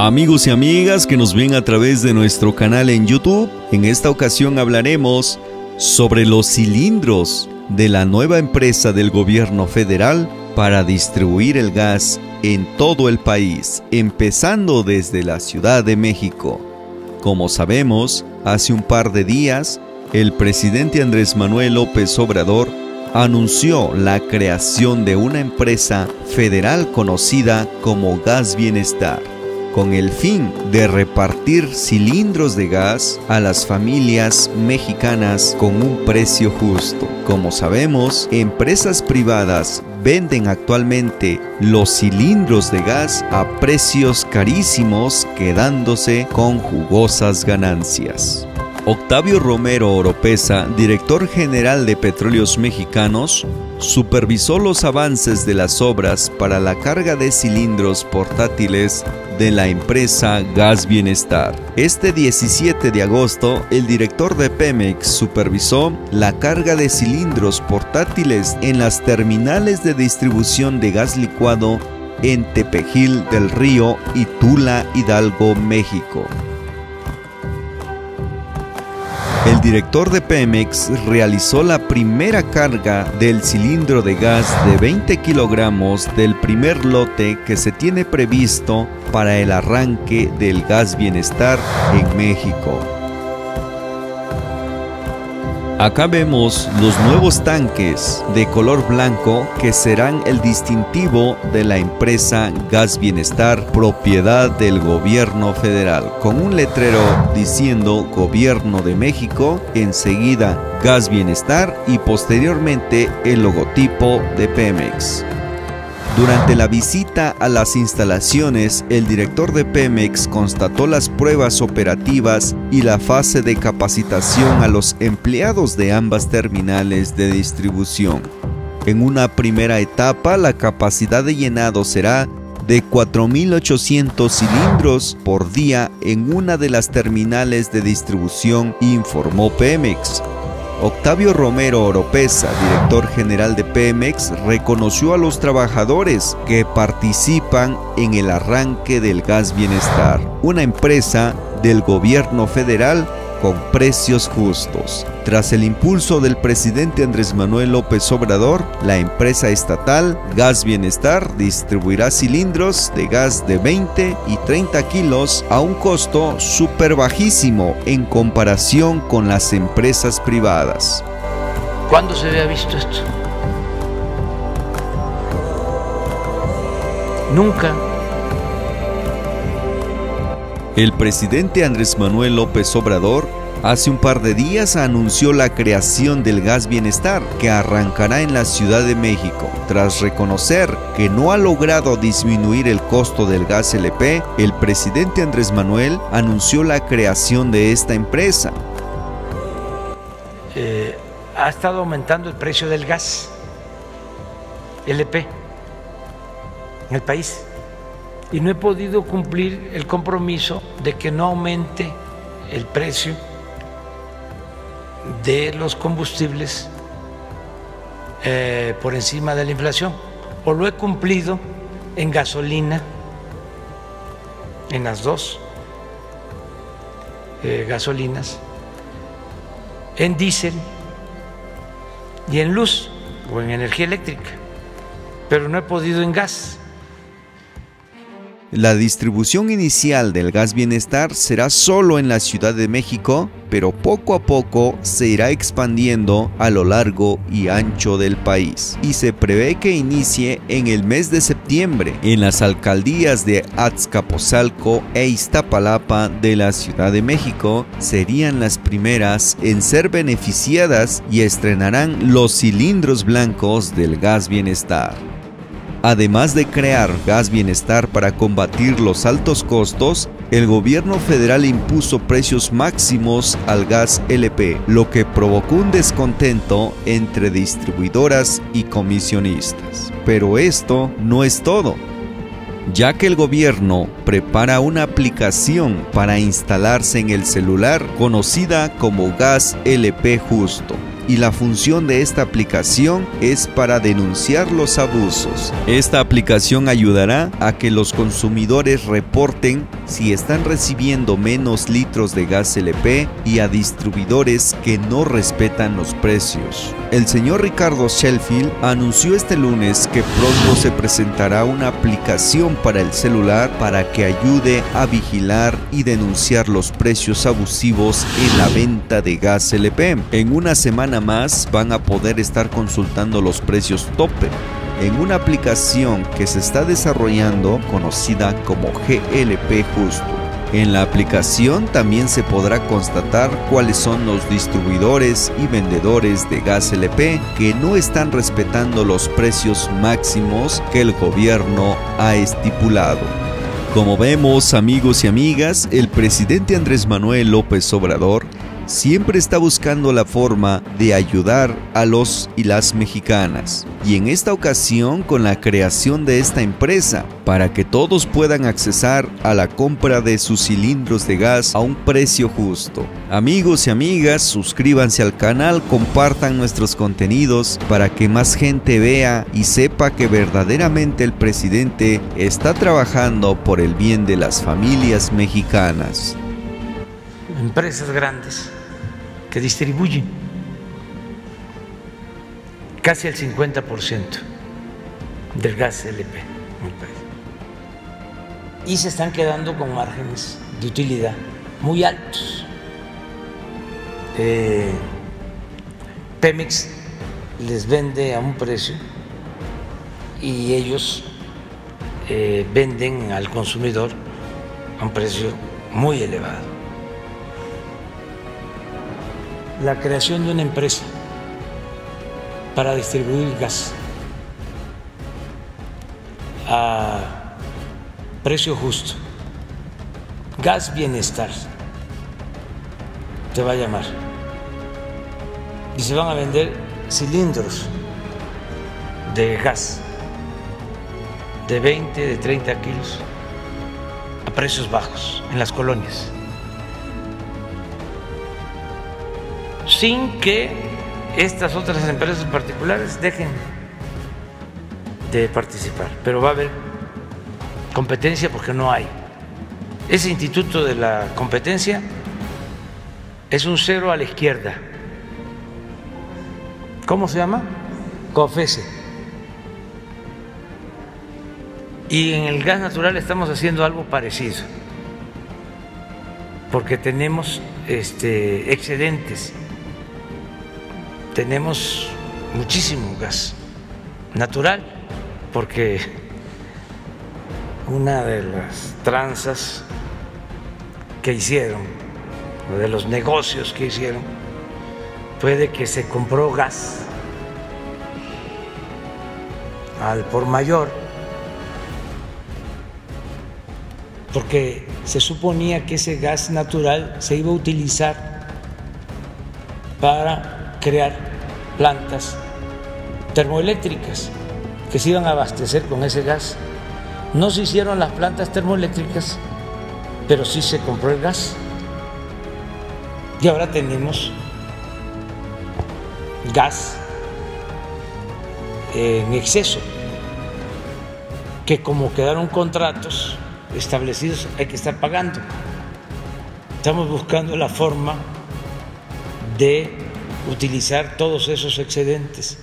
Amigos y amigas que nos ven a través de nuestro canal en YouTube, en esta ocasión hablaremos sobre los cilindros de la nueva empresa del gobierno federal para distribuir el gas en todo el país, empezando desde la Ciudad de México. Como sabemos, hace un par de días, el presidente Andrés Manuel López Obrador anunció la creación de una empresa federal conocida como Gas Bienestar con el fin de repartir cilindros de gas a las familias mexicanas con un precio justo. Como sabemos, empresas privadas venden actualmente los cilindros de gas a precios carísimos quedándose con jugosas ganancias. Octavio Romero Oropesa, director general de Petróleos Mexicanos, supervisó los avances de las obras para la carga de cilindros portátiles de la empresa Gas Bienestar. Este 17 de agosto, el director de Pemex supervisó la carga de cilindros portátiles en las terminales de distribución de gas licuado en Tepejil del Río y Tula, Hidalgo, México. El director de Pemex realizó la primera carga del cilindro de gas de 20 kilogramos del primer lote que se tiene previsto para el arranque del gas bienestar en México. Acá vemos los nuevos tanques de color blanco que serán el distintivo de la empresa Gas Bienestar, propiedad del gobierno federal, con un letrero diciendo Gobierno de México, enseguida Gas Bienestar y posteriormente el logotipo de Pemex. Durante la visita a las instalaciones, el director de Pemex constató las pruebas operativas y la fase de capacitación a los empleados de ambas terminales de distribución. En una primera etapa, la capacidad de llenado será de 4.800 cilindros por día en una de las terminales de distribución, informó Pemex. Octavio Romero Oropesa, director general de Pemex, reconoció a los trabajadores que participan en el arranque del gas bienestar, una empresa del gobierno federal con precios justos. Tras el impulso del presidente Andrés Manuel López Obrador, la empresa estatal Gas Bienestar distribuirá cilindros de gas de 20 y 30 kilos a un costo súper bajísimo en comparación con las empresas privadas. ¿Cuándo se había visto esto? Nunca. El presidente Andrés Manuel López Obrador hace un par de días anunció la creación del gas bienestar que arrancará en la Ciudad de México. Tras reconocer que no ha logrado disminuir el costo del gas LP, el presidente Andrés Manuel anunció la creación de esta empresa. Eh, ha estado aumentando el precio del gas LP en el país y no he podido cumplir el compromiso de que no aumente el precio de los combustibles eh, por encima de la inflación. O lo he cumplido en gasolina, en las dos eh, gasolinas, en diésel y en luz o en energía eléctrica, pero no he podido en gas. La distribución inicial del gas bienestar será solo en la Ciudad de México, pero poco a poco se irá expandiendo a lo largo y ancho del país y se prevé que inicie en el mes de septiembre en las alcaldías de Azcapotzalco e Iztapalapa de la Ciudad de México serían las primeras en ser beneficiadas y estrenarán los cilindros blancos del gas bienestar. Además de crear gas bienestar para combatir los altos costos, el gobierno federal impuso precios máximos al gas LP, lo que provocó un descontento entre distribuidoras y comisionistas. Pero esto no es todo ya que el gobierno prepara una aplicación para instalarse en el celular conocida como Gas LP Justo y la función de esta aplicación es para denunciar los abusos. Esta aplicación ayudará a que los consumidores reporten si están recibiendo menos litros de gas LP y a distribuidores que no respetan los precios. El señor Ricardo Sheffield anunció este lunes que pronto se presentará una aplicación para el celular para que ayude a vigilar y denunciar los precios abusivos en la venta de gas LP. En una semana más van a poder estar consultando los precios tope en una aplicación que se está desarrollando conocida como GLP Justo. En la aplicación también se podrá constatar cuáles son los distribuidores y vendedores de gas LP que no están respetando los precios máximos que el gobierno ha estipulado. Como vemos amigos y amigas, el presidente Andrés Manuel López Obrador siempre está buscando la forma de ayudar a los y las mexicanas. Y en esta ocasión con la creación de esta empresa, para que todos puedan accesar a la compra de sus cilindros de gas a un precio justo. Amigos y amigas, suscríbanse al canal, compartan nuestros contenidos para que más gente vea y sepa que verdaderamente el presidente está trabajando por el bien de las familias mexicanas. Empresas grandes que distribuyen casi el 50% del gas LP. Y se están quedando con márgenes de utilidad muy altos. Eh, Pemex les vende a un precio y ellos eh, venden al consumidor a un precio muy elevado. La creación de una empresa para distribuir gas a precio justo. Gas Bienestar se va a llamar. Y se van a vender cilindros de gas de 20, de 30 kilos a precios bajos en las colonias. Sin que estas otras empresas particulares dejen de participar. Pero va a haber competencia porque no hay. Ese instituto de la competencia es un cero a la izquierda. ¿Cómo se llama? COFESE. Y en el gas natural estamos haciendo algo parecido, porque tenemos este, excedentes tenemos muchísimo gas natural, porque una de las tranzas que hicieron, o de los negocios que hicieron, fue de que se compró gas al por mayor, porque se suponía que ese gas natural se iba a utilizar para crear plantas termoeléctricas que se iban a abastecer con ese gas. No se hicieron las plantas termoeléctricas, pero sí se compró el gas. Y ahora tenemos gas en exceso, que como quedaron contratos establecidos hay que estar pagando. Estamos buscando la forma de utilizar todos esos excedentes.